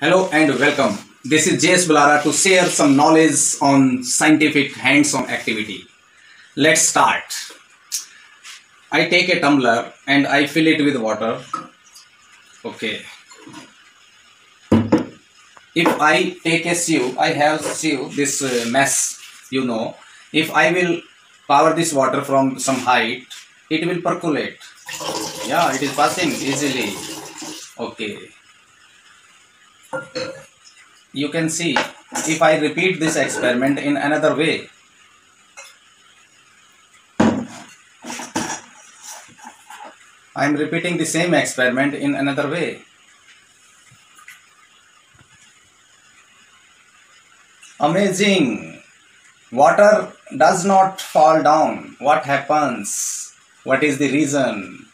Hello and welcome. This is JS Balhara to share some knowledge on scientific hands-on activity. Let's start. I take a tumbler and I fill it with water. Okay. If I take a sieve, I have sieve, this uh, mess, you know. If I will power this water from some height, it will percolate. Yeah, it is passing easily. Okay you can see if I repeat this experiment in another way I am repeating the same experiment in another way. Amazing! Water does not fall down. What happens? What is the reason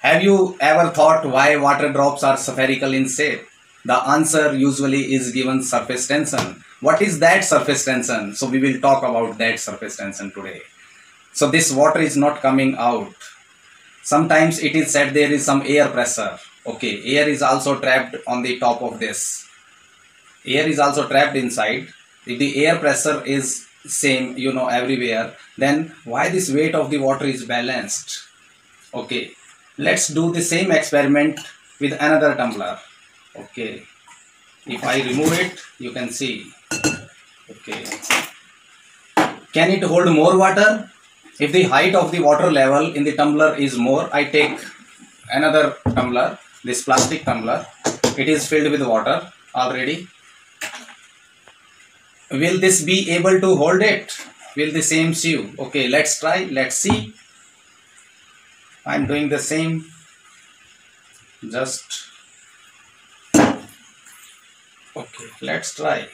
have you ever thought why water drops are spherical in shape? The answer usually is given surface tension. What is that surface tension? So we will talk about that surface tension today. So this water is not coming out. Sometimes it is said there is some air pressure. Okay, air is also trapped on the top of this. Air is also trapped inside. If the air pressure is same, you know, everywhere, then why this weight of the water is balanced? Okay, let's do the same experiment with another tumbler. Okay. If I remove it you can see. Okay. Can it hold more water? If the height of the water level in the tumbler is more I take another tumbler this plastic tumbler. It is filled with water already. Will this be able to hold it? Will the same sieve? Okay let's try. Let's see I'm doing the same. Just okay let's try.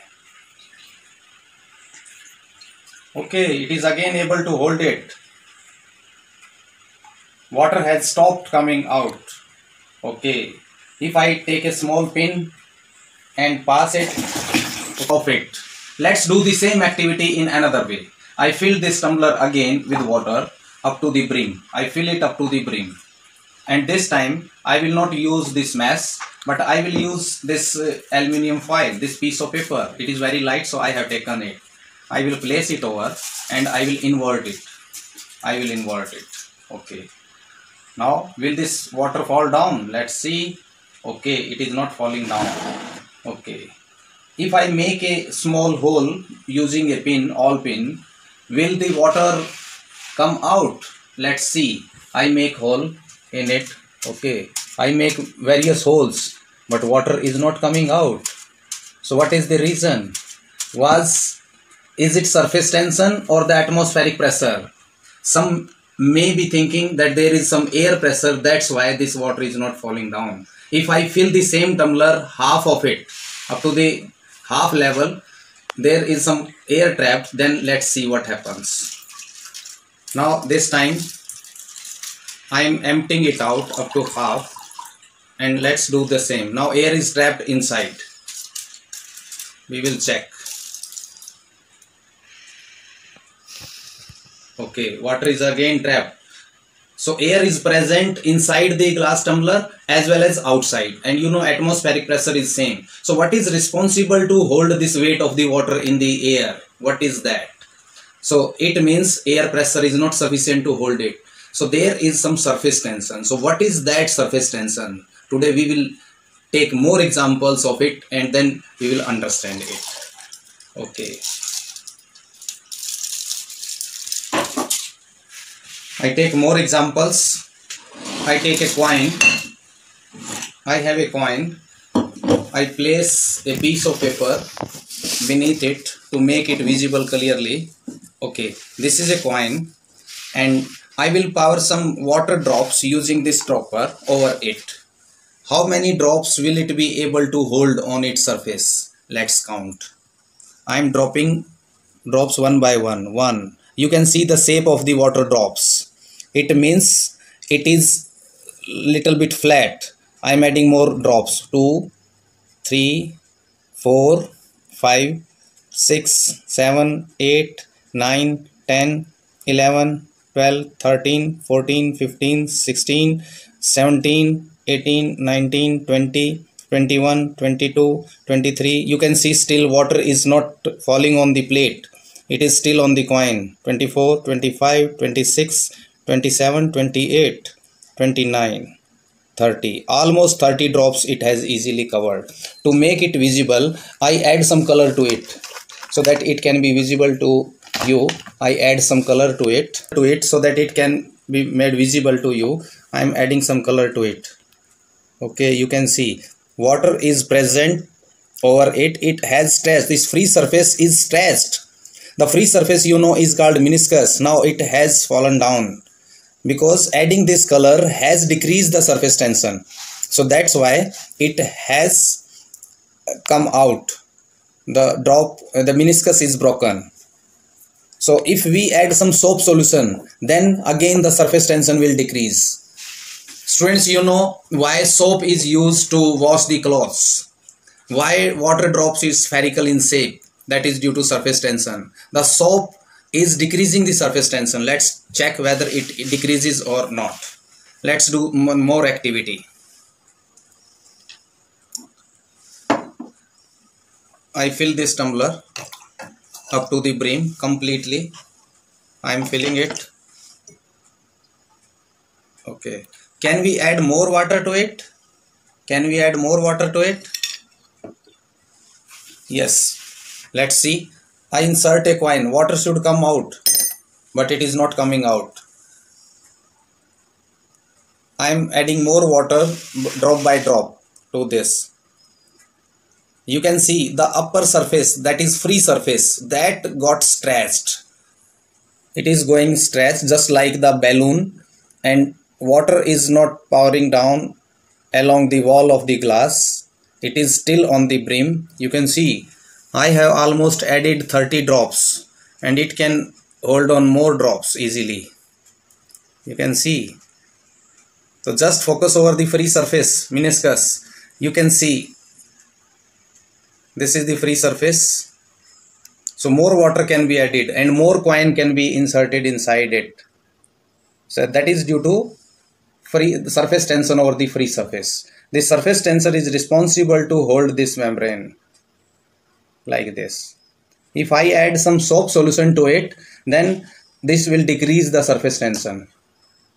Okay it is again able to hold it. Water has stopped coming out. Okay if I take a small pin and pass it of it let's do the same activity in another way. I fill this tumbler again with water up to the brim. I fill it up to the brim. And this time I will not use this mass but I will use this uh, aluminium foil, this piece of paper. It is very light so I have taken it. I will place it over and I will invert it. I will invert it. Okay. Now will this water fall down? Let's see. Okay, it is not falling down. Okay. If I make a small hole using a pin, all pin, will the water come out. Let's see. I make hole in it. Okay. I make various holes but water is not coming out. So what is the reason? Was is it surface tension or the atmospheric pressure? Some may be thinking that there is some air pressure. That's why this water is not falling down. If I fill the same tumbler half of it up to the half level there is some air trapped. Then let's see what happens now this time I am emptying it out up to half and let's do the same. Now air is trapped inside. We will check. Okay water is again trapped. So air is present inside the glass tumbler as well as outside. And you know atmospheric pressure is same. So what is responsible to hold this weight of the water in the air? What is that so it means air pressure is not sufficient to hold it. So there is some surface tension. So what is that surface tension? Today we will take more examples of it and then we will understand it. Okay. I take more examples. I take a coin. I have a coin. I place a piece of paper beneath it to make it visible clearly okay this is a coin and I will power some water drops using this dropper over it. How many drops will it be able to hold on its surface? Let's count. I am dropping drops one by one. One. You can see the shape of the water drops. It means it is little bit flat. I am adding more drops. Two three four five six seven eight 9, 10, 11, 12, 13, 14, 15, 16, 17, 18, 19, 20, 21 22 23 you can see still water is not falling on the plate. It is still on the coin. 24 25 26 27 28 29 30 almost 30 drops it has easily covered. To make it visible i add some color to it so that it can be visible to you. I add some color to it to it so that it can be made visible to you. I am adding some color to it. Okay you can see. Water is present over it. It has stress. This free surface is stressed. The free surface you know is called meniscus. Now it has fallen down because adding this color has decreased the surface tension. So that's why it has come out. The drop the meniscus is broken so if we add some soap solution then again the surface tension will decrease. Students you know why soap is used to wash the clothes? Why water drops is spherical in shape? That is due to surface tension. The soap is decreasing the surface tension. Let's check whether it, decreases or not. Let's do more activity. I fill this tumbler up to the brim completely. I am filling it. Okay. Can we add more water to it? Can we add more water to it? Yes. Let's see. I insert a coin. Water should come out but it is not coming out. I am adding more water drop by drop to this you can see the upper surface that is free surface that got stretched it is going stretched just like the balloon and water is not pouring down along the wall of the glass it is still on the brim you can see I have almost added 30 drops and it can hold on more drops easily. You can see. So just focus over the free surface, meniscus. You can see this is the free surface. So more water can be added and more coin can be inserted inside it. So that is due to free surface tension over the free surface. the surface tension is responsible to hold this membrane like this if I add some soap solution to it then this will decrease the surface tension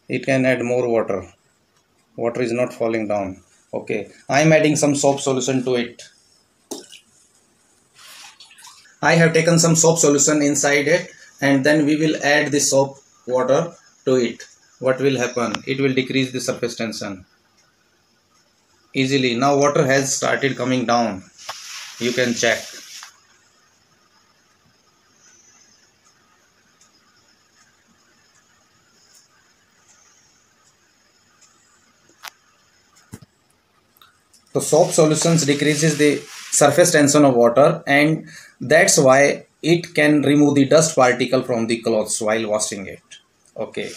it can add more water water is not falling down okay I am adding some soap solution to it I have taken some soap solution inside it and then we will add the soap water to it. What will happen? It will decrease the surface tension easily. Now water has started coming down. You can check. So soap solutions decreases the surface tension of water and that's why it can remove the dust particle from the clothes while washing it. Okay.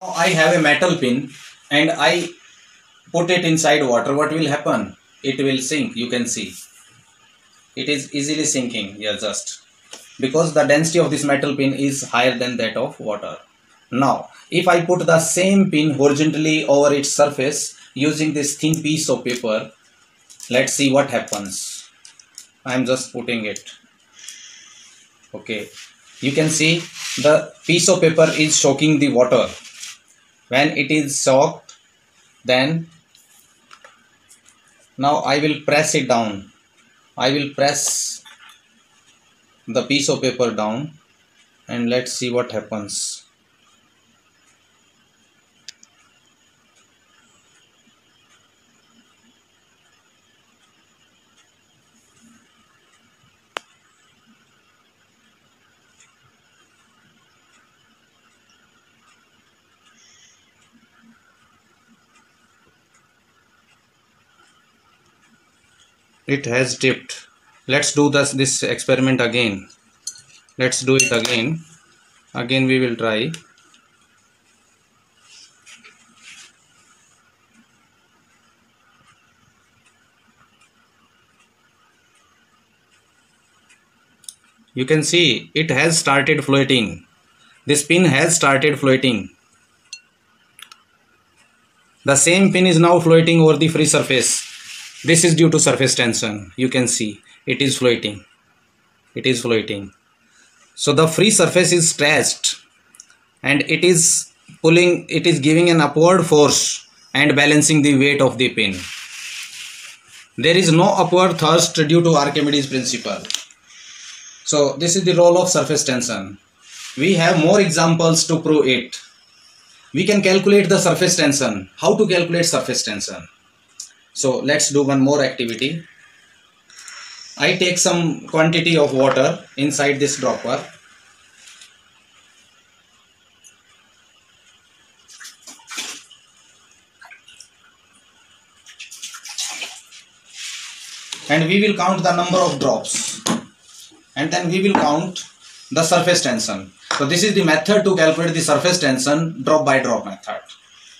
Now I have a metal pin and I put it inside water. What will happen? It will sink. You can see. It is easily sinking. Yeah, just because the density of this metal pin is higher than that of water. Now, if I put the same pin horizontally over its surface, using this thin piece of paper let's see what happens I'm just putting it. Okay. You can see the piece of paper is soaking the water. When it is soaked then now I will press it down. I will press the piece of paper down and let's see what happens it has dipped. Let's do this this experiment again. Let's do it again. Again we will try. You can see it has started floating. This pin has started floating. The same pin is now floating over the free surface this is due to surface tension. You can see. It is floating. It is floating. So the free surface is stretched and it is pulling it is giving an upward force and balancing the weight of the pin. There is no upward thrust due to Archimedes principle. So this is the role of surface tension. We have more examples to prove it. We can calculate the surface tension. How to calculate surface tension so let's do one more activity. I take some quantity of water inside this dropper. And we will count the number of drops. And then we will count the surface tension. So this is the method to calculate the surface tension drop by drop method.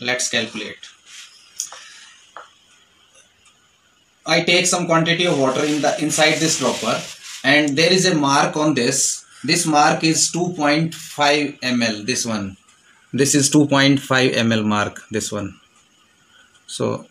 Let's calculate I take some quantity of water in the inside this dropper and there is a mark on this. This mark is 2.5 ml this one. This is 2.5 ml mark this one. So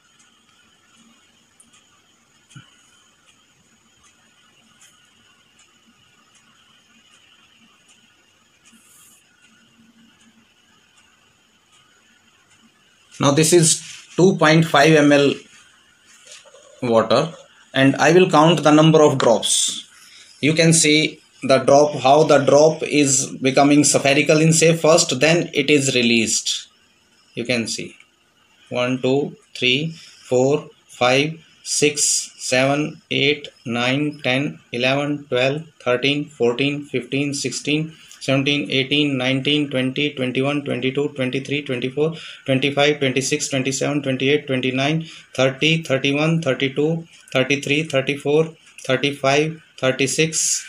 now this is 2.5 ml water and I will count the number of drops. You can see the drop how the drop is becoming spherical in shape. First then it is released. You can see. 1 2 3 4 5 6 7 8 9 10 11 12 13 14 15 16 17 18 19 20 21 22 23 24 25 26 27 28 29 30 31 32 33 34 35 36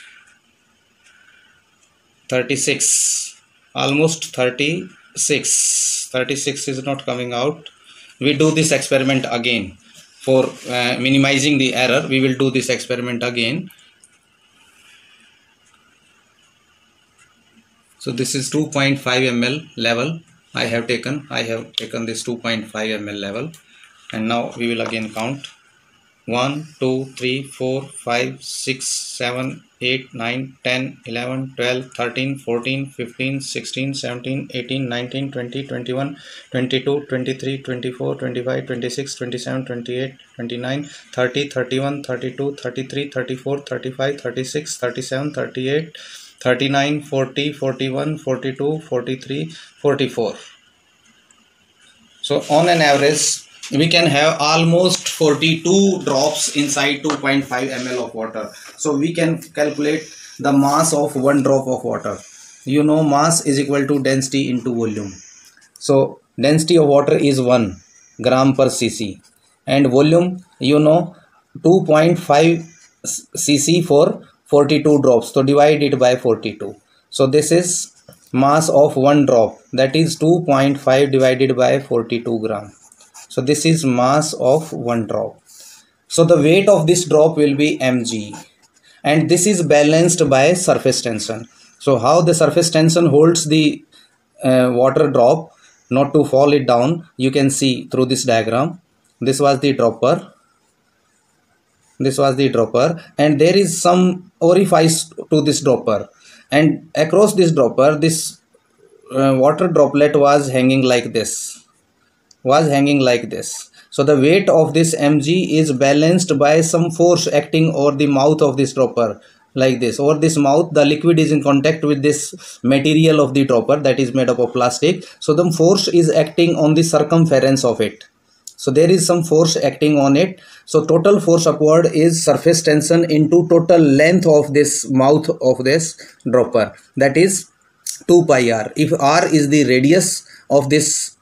36 almost 36 36 is not coming out. We do this experiment again. For uh, minimizing the error we will do this experiment again so this is 2.5 ml level. I have taken I have taken this 2.5 ml level. And now we will again count. 1 2 3 4 5 6 7 8 9 10 11 12 13 14 15 16 17 18 19 20 21 22 23 24 25 26 27 28 29 30 31 32 33 34 35 36 37 38 39 40 41 42 43 44 so on an average we can have almost 42 drops inside 2.5 ml of water. So we can calculate the mass of one drop of water. You know mass is equal to density into volume. So density of water is 1 gram per cc and volume you know 2.5 cc for 42 drops. So divide it by 42 so this is mass of one drop. That is 2.5 divided by 42 gram. So this is mass of one drop. So the weight of this drop will be mg. And this is balanced by surface tension. So how the surface tension holds the uh, water drop not to fall it down you can see through this diagram. This was the dropper this was the dropper. And there is some orifice to this dropper. And across this dropper this uh, water droplet was hanging like this. Was hanging like this. So the weight of this mg is balanced by some force acting over the mouth of this dropper like this. Over this mouth the liquid is in contact with this material of the dropper that is made up of plastic. So the force is acting on the circumference of it so there is some force acting on it. So total force upward is surface tension into total length of this mouth of this dropper. That is 2 pi r. If r is the radius of this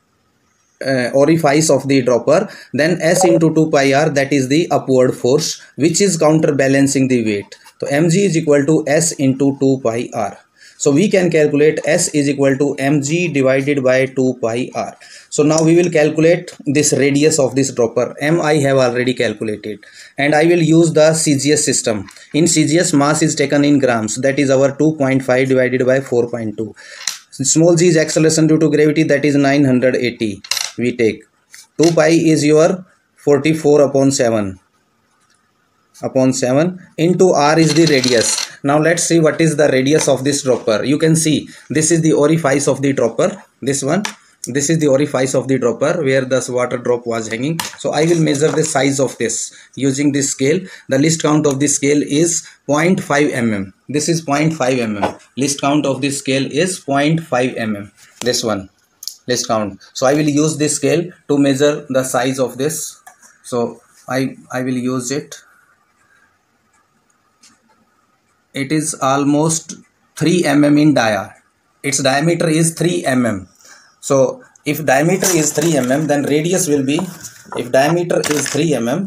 uh, orifice of the dropper then s into 2 pi r that is the upward force which is counterbalancing the weight. So mg is equal to s into 2 pi r so we can calculate S is equal to mg divided by 2 pi r. So now we will calculate this radius of this dropper. M I have already calculated and I will use the CGS system. In CGS mass is taken in grams that is our 2.5 divided by 4.2. Small g is acceleration due to gravity that is 980 we take 2 pi is your 44 upon 7 upon 7 into r is the radius now let's see what is the radius of this dropper. You can see this is the orifice of the dropper this one. This is the orifice of the dropper where the water drop was hanging. So i will measure the size of this using this scale. The least count of this scale is 0.5 mm. This is 0.5 mm. Least count of this scale is 0.5 mm. This one least count. So i will use this scale to measure the size of this. So i i will use it it is almost 3 mm in dia its diameter is 3 mm so if diameter is 3 mm then radius will be if diameter is 3 mm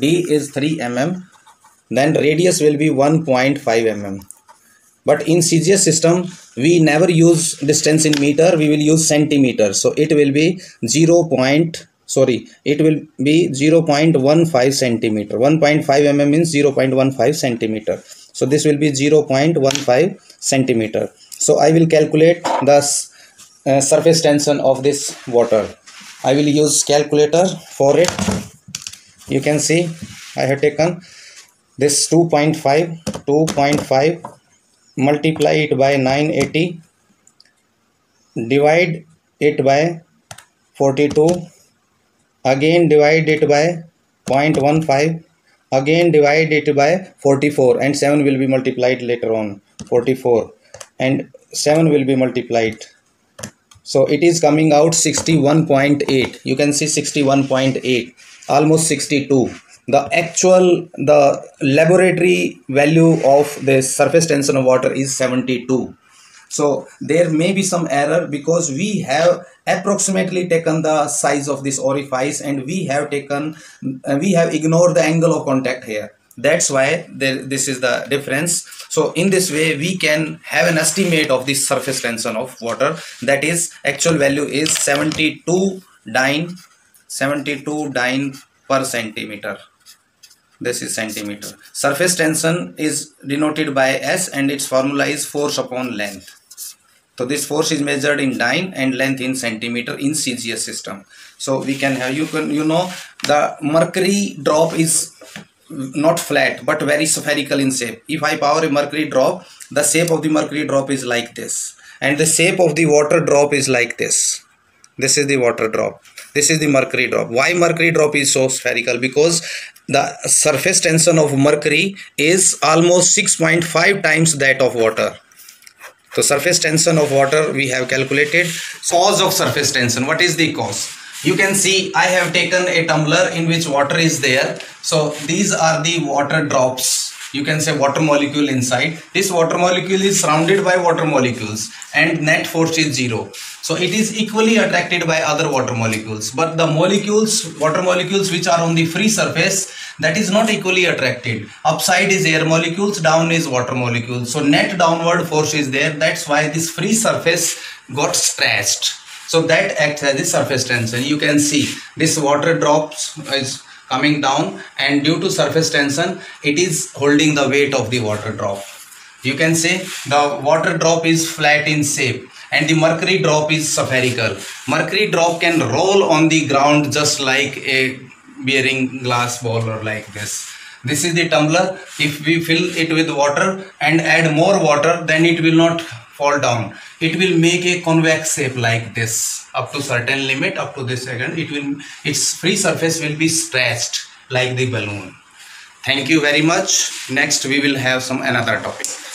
d is 3 mm then radius will be 1.5 mm but in CGS system we never use distance in meter we will use centimeter. So it will be 0. Point, sorry it will be 0.15 centimeter. 1.5 mm means 0.15 centimeter so this will be 0.15 centimeter. So I will calculate the uh, surface tension of this water. I will use calculator for it. You can see I have taken this 2.5 2.5 multiply it by 980 divide it by 42 again divide it by 0.15 again divide it by 44 and 7 will be multiplied later on. 44 and 7 will be multiplied. So it is coming out 61.8 you can see 61.8 almost 62 the actual the laboratory value of the surface tension of water is 72 so there may be some error because we have approximately taken the size of this orifice and we have taken uh, we have ignored the angle of contact here. That's why there, this is the difference. So in this way we can have an estimate of the surface tension of water. That is actual value is 72 dyne 72 dyne per centimeter this is centimeter. Surface tension is denoted by s and its formula is force upon length. So this force is measured in dyne and length in centimeter in cgs system. So we can have you can you know the mercury drop is not flat but very spherical in shape. If i power a mercury drop the shape of the mercury drop is like this. And the shape of the water drop is like this. This is the water drop. This is the mercury drop. Why mercury drop is so spherical? Because the surface tension of mercury is almost 6.5 times that of water. So surface tension of water we have calculated. Cause of surface tension what is the cause? You can see I have taken a tumbler in which water is there. So these are the water drops you can say water molecule inside. This water molecule is surrounded by water molecules and net force is zero. So it is equally attracted by other water molecules. But the molecules water molecules which are on the free surface that is not equally attracted. Upside is air molecules down is water molecules. So net downward force is there. That's why this free surface got stretched so that acts as the surface tension. You can see this water drops is coming down and due to surface tension it is holding the weight of the water drop. You can say the water drop is flat in shape and the mercury drop is spherical. Mercury drop can roll on the ground just like a bearing glass ball or like this. This is the tumbler. If we fill it with water and add more water then it will not fall down. It will make a convex shape like this. Up to certain limit up to this second it will its free surface will be stretched like the balloon. Thank you very much. Next we will have some another topic